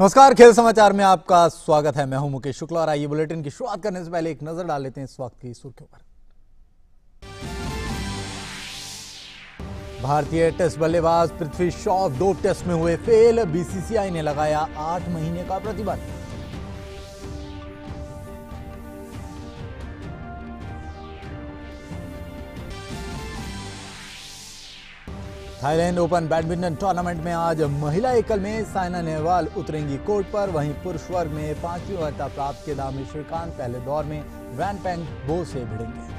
नमस्कार, खेल समाचार में आपका स्वागत है। मैं हूँ मुकेश शुक्ला और आइए बुलेटिन की शुरुआत करने से पहले एक नज़र डाल लेते हैं इस वक्त की सुर्खियों पर। भारतीय टेस्ट बल्लेबाज पृथ्वी शॉ दो टेस्ट में हुए फेल। बीसीसीआई ने लगाया आठ महीने का प्रतिबंध। थाईलैंड ओपन बैडमिंटन टूर्नामेंट में आज महिला एकल में साइना नेहवाल उतरेंगी कोर्ट पर। वहीं पुरुष वर्ग में पांचवी वरीयता प्राप्त किदाम्बी श्रीकांत पहले दौर में वैन पेंग बो से भिड़ेंगे।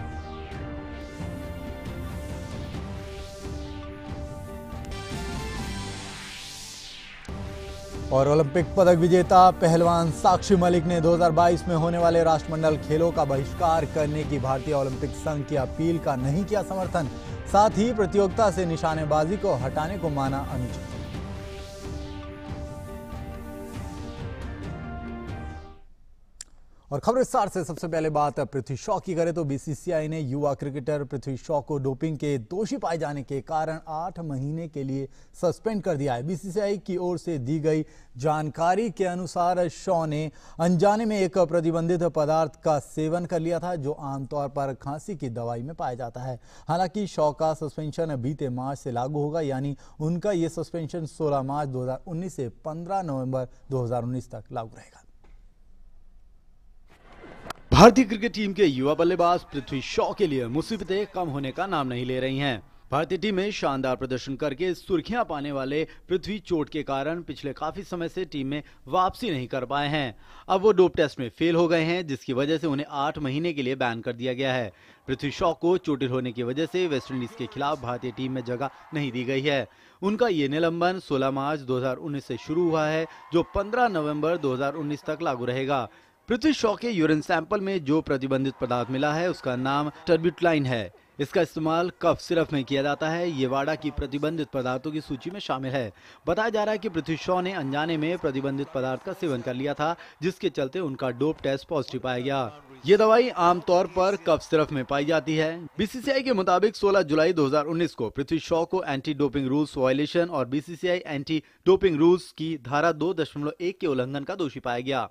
और ओलंपिक पदक विजेता पहलवान साक्षी मलिक ने 2022 में होने वाले राष्ट्रमंडल खेलों का बहिष्कार करने की भारतीय ओलंपिक संघ की अपील का नहीं किया समर्थन। साथ ही प्रतियोगिता से निशानेबाजी को हटाने को माना अनुचित। और खबर विस्तार से सबसे पहले बात पृथ्वी शॉ की करें तो बीसीसीआई ने युवा क्रिकेटर पृथ्वी शॉ को डोपिंग के दोषी पाए जाने के कारण आठ महीने के लिए सस्पेंड कर दिया है। बीसीसीआई की ओर से दी गई जानकारी के अनुसार शॉ ने अनजाने में एक प्रतिबंधित पदार्थ का सेवन कर लिया था, जो आमतौर पर खांसी की दवाई में पाया जाता है। हालाँकि शॉ का सस्पेंशन बीते मार्च से लागू होगा, यानी उनका ये सस्पेंशन 16 मार्च 2019 से 15 नवंबर 2019 तक लागू रहेगा। भारतीय क्रिकेट टीम के युवा बल्लेबाज पृथ्वी शॉ के लिए मुसीबतें कम होने का नाम नहीं ले रही हैं। भारतीय टीम में शानदार प्रदर्शन करके सुर्खियाँ पाने वाले पृथ्वी चोट के कारण पिछले काफ़ी समय से टीम में वापसी नहीं कर पाए हैं। अब वो डोप टेस्ट में फेल हो गए हैं, जिसकी वजह से उन्हें आठ महीने के लिए बैन कर दिया गया है। पृथ्वी शॉ को चोटिल होने की वजह से वेस्टइंडीज के खिलाफ भारतीय टीम में जगह नहीं दी गई है। उनका ये निलंबन 16 मार्च 2019 से शुरू हुआ है, जो 15 नवंबर 2019 तक लागू रहेगा। पृथ्वी शॉ के यूरिन सैंपल में जो प्रतिबंधित पदार्थ मिला है, उसका नाम टर्ब्यूटलाइन है। इसका इस्तेमाल कफ सिरप में किया जाता है। ये वाडा की प्रतिबंधित पदार्थों की सूची में शामिल है। बताया जा रहा है कि पृथ्वी शॉ ने अनजाने में प्रतिबंधित पदार्थ का सेवन कर लिया था, जिसके चलते उनका डोप टेस्ट पॉजिटिव पाया गया। ये दवाई आमतौर पर कफ सिरप में पाई जाती है। बीसीसीआई के मुताबिक 16 जुलाई 2019 को पृथ्वी शॉ को एंटी डोपिंग रूल्स वायलेशन और बीसीसीआई एंटी डोपिंग रूल्स की धारा दो के उल्लंघन का दोषी पाया गया।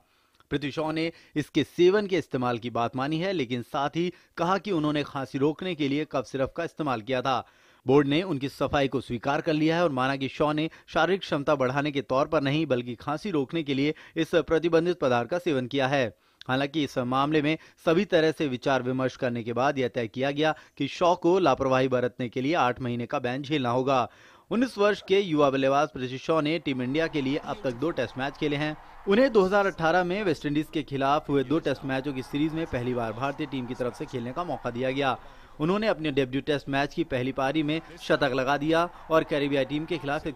पृथ्वी शॉ ने इसके सेवन के इस्तेमाल की बात मानी है, लेकिन साथ ही कहा कि उन्होंने खांसी रोकने के लिए कफ सिरप का इस्तेमाल किया था। बोर्ड ने उनकी सफ़ाई को स्वीकार कर लिया है और माना कि शॉ ने शारीरिक क्षमता बढ़ाने के तौर पर नहीं, बल्कि खांसी रोकने के लिए इस प्रतिबंधित पदार्थ का सेवन किया है। हालाँकि इस मामले में सभी तरह से विचार विमर्श करने के बाद यह तय किया गया कि शॉ को लापरवाही बरतने के लिए आठ महीने का बैन झेलना होगा। उन्नीस वर्ष के युवा बल्लेबाज पृथ्वी शॉ ने टीम इंडिया के लिए अब तक दो टेस्ट मैच खेले हैं। उन्हें 2018 में वेस्टइंडीज के खिलाफ हुए दो टेस्ट मैचों की सीरीज़ में पहली बार भारतीय टीम की तरफ़ से खेलने का मौका दिया गया। उन्होंने अपने डेब्यू टेस्ट मैच की पहली पारी में शतक लगा दिया और कैरिबिया टीम के खिलाफ एक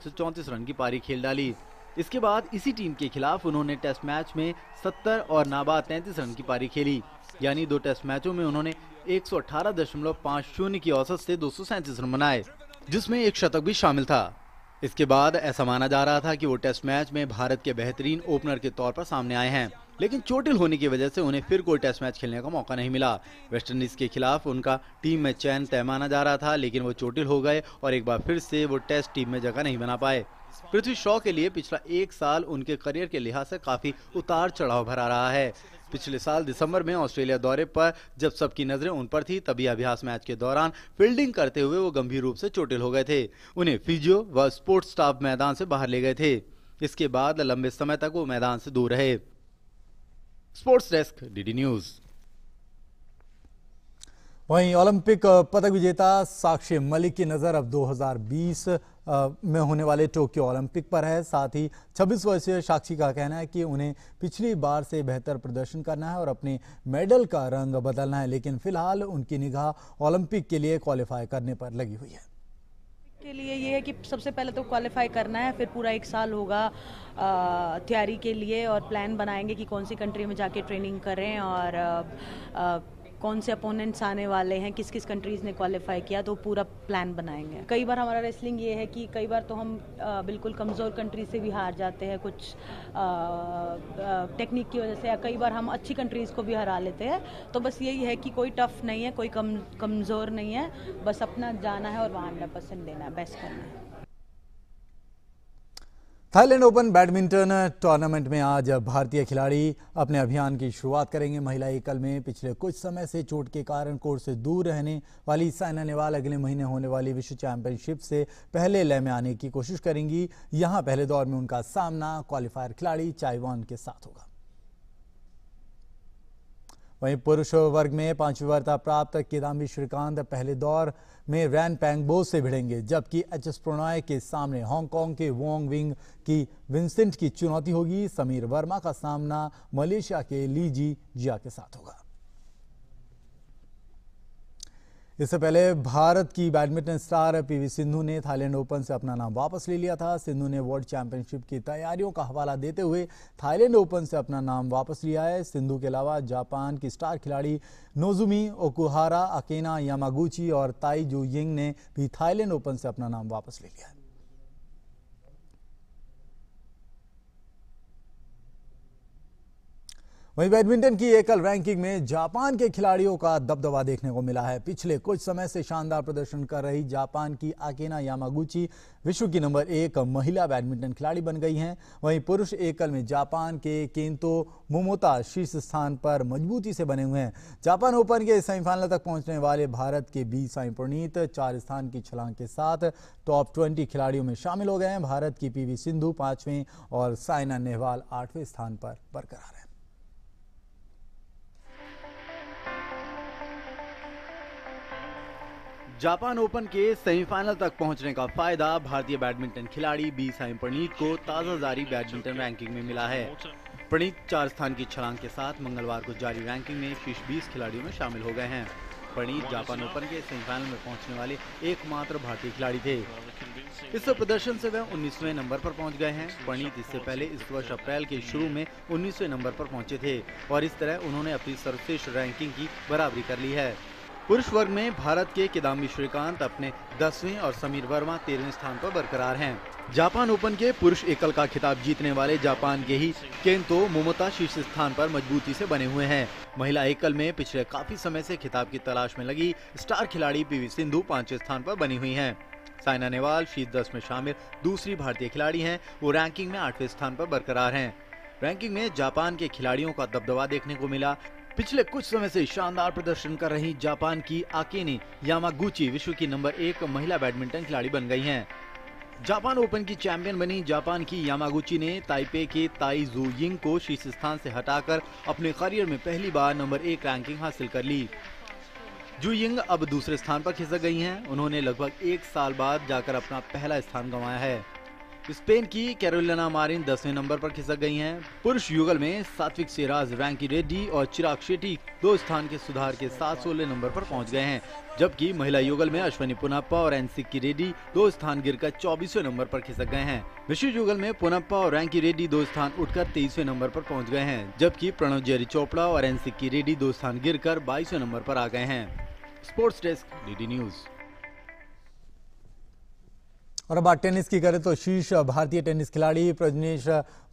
रन की पारी खेल डाली। इसके बाद इसी टीम के खिलाफ उन्होंने टेस्ट मैच में 70 और नाबाद 33 रन की पारी खेली। यानी दो टेस्ट मैचों में उन्होंने एक की औसत से दो सौ सैंतीस रन बनाए। जिसमें एक शतक भी शामिल था। इसके बाद ऐसा माना जा रहा था कि वो टेस्ट मैच में भारत के बेहतरीन ओपनर के तौर पर सामने आए हैं, लेकिन चोटिल होने की वजह से उन्हें फिर कोई टेस्ट मैच खेलने का मौका नहीं मिला। वेस्टइंडीज के खिलाफ उनका टीम में चयन तय माना जा रहा था, लेकिन वो चोटिल हो गए और एक बार फिर से वो टेस्ट टीम में जगह नहीं बना पाए। पृथ्वी शॉ के लिए पिछला एक साल उनके करियर के लिहाज से काफ़ी उतार चढ़ाव भरा रहा है। पिछले साल दिसंबर में ऑस्ट्रेलिया दौरे पर जब सबकी नज़रें उन पर थी, तभी अभ्यास मैच के दौरान फील्डिंग करते हुए वो गंभीर रूप से चोटिल हो गए थे। उन्हें फिजियो व स्पोर्ट्स स्टाफ मैदान से बाहर ले गए थे। इसके बाद लंबे समय तक वो मैदान से दूर रहे। Sports desk, DD news. वहीं ओलंपिक पदक विजेता साक्षी मलिक की नज़र अब 2020 में होने वाले टोक्यो ओलंपिक पर है। साथ ही 26 वर्षीय साक्षी का कहना है कि उन्हें पिछली बार से बेहतर प्रदर्शन करना है और अपने मेडल का रंग बदलना है लेकिन फ़िलहाल उनकी निगाह ओलंपिक के लिए क्वालिफाई करने पर लगी हुई है। के लिए ये है कि सबसे पहले तो क्वालिफाई करना है फिर पूरा एक साल होगा तैयारी के लिए और प्लान बनाएँगे कि कौन सी कंट्री में जाके ट्रेनिंग करें और आ, कौन से अपोनेंट्स आने वाले हैं किस किस कंट्रीज़ ने क्वालिफाई किया तो पूरा प्लान बनाएँगे। कई बार हमारा रेसलिंग ये है कि कई बार तो हम बिल्कुल कमज़ोर कंट्री से भी हार जाते हैं, कुछ टेक्निक की वजह से, या कई बार हम अच्छी कंट्रीज़ को भी हरा लेते हैं। तो बस यही है कि कोई टफ नहीं है, कोई कम, कमज़ोर नहीं है, बस अपना जाना है और वहाँ हंड्रेड परसेंट देना है बेस्ट करना है। थाईलैंड ओपन बैडमिंटन टूर्नामेंट में आज भारतीय खिलाड़ी अपने अभियान की शुरुआत करेंगे। महिला एकल में पिछले कुछ समय से चोट के कारण कोर्ट से दूर रहने वाली साइना नेहवाल अगले महीने होने वाली विश्व चैंपियनशिप से पहले लय में आने की कोशिश करेंगी। यहाँ पहले दौर में उनका सामना क्वालिफायर खिलाड़ी चाइवान के साथ होगा। वहीं पुरुष वर्ग में पांचवी वार्ता प्राप्त, किदाम्बी श्रीकांत पहले दौर में रैन पैंगबो से भिड़ेंगे, जबकि एच एस प्रणॉय के सामने हांगकांग के वोंग विंग की विंसेंट की चुनौती होगी। समीर वर्मा का सामना मलेशिया के लीजी जिया के साथ होगा। इससे पहले भारत की बैडमिंटन स्टार पीवी सिंधु ने थाईलैंड ओपन से अपना नाम वापस ले लिया था। सिंधु ने वर्ल्ड चैंपियनशिप की तैयारियों का हवाला देते हुए थाईलैंड ओपन से अपना नाम वापस लिया है। सिंधु के अलावा जापान की स्टार खिलाड़ी नोजुमी ओकुहारा, अकेना यामागुची और ताई जू यिंग ने भी थाईलैंड ओपन से अपना नाम वापस ले लिया है। वहीं बैडमिंटन की एकल रैंकिंग में जापान के खिलाड़ियों का दबदबा देखने को मिला है। पिछले कुछ समय से शानदार प्रदर्शन कर रही जापान की आकेना यामागुची विश्व की नंबर एक महिला बैडमिंटन खिलाड़ी बन गई हैं। वहीं पुरुष एकल में जापान के केंतो मोमोता शीर्ष स्थान पर मजबूती से बने हुए हैं। जापान ओपन के सेमीफाइनल तक पहुँचने वाले भारत के बी साई प्रणीत चार स्थान की छलांग के साथ टॉप ट्वेंटी खिलाड़ियों में शामिल हो गए हैं। भारत की पीवी सिंधु पाँचवें और साइना नेहवाल आठवें स्थान पर बरकरार है। जापान ओपन के सेमीफाइनल तक पहुँचने का फ़ायदा भारतीय बैडमिंटन खिलाड़ी बी साई प्रणीत को ताज़ा जारी बैडमिंटन रैंकिंग में मिला है। प्रणीत चार स्थान की छलांग के साथ मंगलवार को जारी रैंकिंग में शीर्ष 20 खिलाड़ियों में शामिल हो गए हैं। प्रणीत जापान ओपन के सेमीफाइनल में पहुँचने वाले एकमात्र भारतीय खिलाड़ी थे। इस प्रदर्शन से वह 19वें नंबर पर पहुँच गए हैं। प्रणीत इससे पहले इस वर्ष अप्रैल के शुरू में 19वें नंबर पर पहुँचे थे और इस तरह उन्होंने अपनी सर्वश्रेष्ठ रैंकिंग की बराबरी कर ली है। पुरुष वर्ग में भारत के किदाम्बी श्रीकांत अपने दसवें और समीर वर्मा तेरहवें स्थान पर बरकरार हैं। जापान ओपन के पुरुष एकल का खिताब जीतने वाले जापान के ही केंतो मोमोता शीर्ष स्थान पर मजबूती से बने हुए हैं। महिला एकल में पिछले काफ़ी समय से खिताब की तलाश में लगी स्टार खिलाड़ी पीवी सिंधु पाँचवें स्थान पर बनी हुई हैं। साइना नेहवाल शीर्ष दस में शामिल दूसरी भारतीय खिलाड़ी हैं, वो रैंकिंग में आठवें स्थान पर बरकरार हैं। रैंकिंग में जापान के खिलाड़ियों का दबदबा देखने को मिला पिछले कुछ समय से शानदार प्रदर्शन कर रही जापान की आकेनी यामागुची विश्व की नंबर एक महिला बैडमिंटन खिलाड़ी बन गई हैं। जापान ओपन की चैंपियन बनी जापान की यामागुची ने ताइपे के ताई जू यिंग को शीर्ष स्थान से हटाकर अपने करियर में पहली बार नंबर एक रैंकिंग हासिल कर ली जू यिंग अब दूसरे स्थान पर खिसक गई हैं। उन्होंने लगभग एक साल बाद जाकर अपना पहला स्थान गंवाया है स्पेन की कैरोलिना मारिन दसवें नंबर पर खिसक गई हैं। पुरुष युगल में सात्विक सिराज, रैंकी रेड्डी और चिराग शेट्टी दो स्थान के सुधार के साथ सोलह नंबर पर पहुँच गए हैं। जबकि महिला युगल में अश्वनी पुनप्पा और एनसिक्की रेड्डी दो स्थान गिरकर चौबीसवें नंबर पर खिसक गए हैं। विश्व युगल में पुनप्पा और रैंकी रेड्डी दो स्थान उठकर तेईसवें नंबर पर पहुँच गए हैं, जबकि प्रणव जेरी चोपड़ा और एनसिक्की रेड्डी दो स्थान गिर बाईसवें नंबर पर आ गए हैं। Sports desk D news. और अब बात टेनिस की करें तो शीर्ष भारतीय टेनिस खिलाड़ी प्रजनेश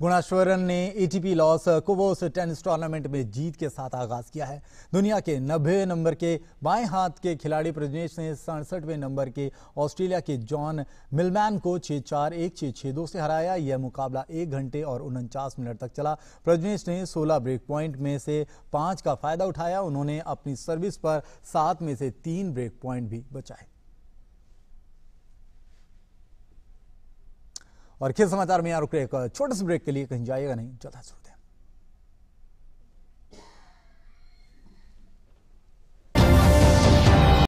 गुणाश्वरन ने ATP Los Cabos tennis tournament में जीत के साथ आगाज़ किया है। दुनिया के नब्बे नंबर के बाएँ हाथ के खिलाड़ी प्रजनेश ने सड़सठवें नंबर के ऑस्ट्रेलिया के जॉन मिलमैन को छह चार एक छः छह दो से हराया। यह मुकाबला एक घंटे और उनचास मिनट तक चला। प्रजनेश ने सोलह ब्रेक पॉइंट में से पाँच का फ़ायदा उठाया। उन्होंने अपनी सर्विस पर सात में से तीन ब्रेक पॉइंट भी बचाए। और खेल समाचार में यहाँ रुक एक छोटे से ब्रेक के लिए कहीं जाएगा नहीं ज़्यादा ज़रूरत